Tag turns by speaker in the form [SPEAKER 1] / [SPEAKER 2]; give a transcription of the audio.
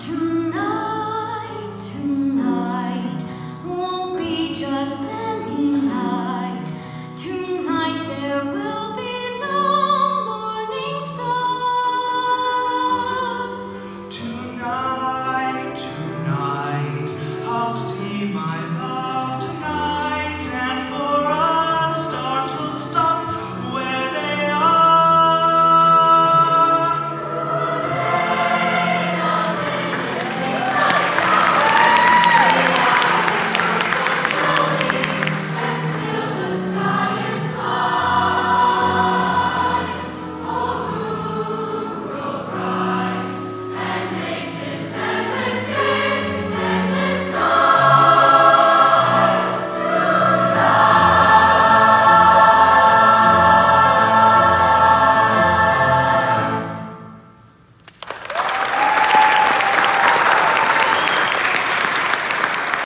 [SPEAKER 1] to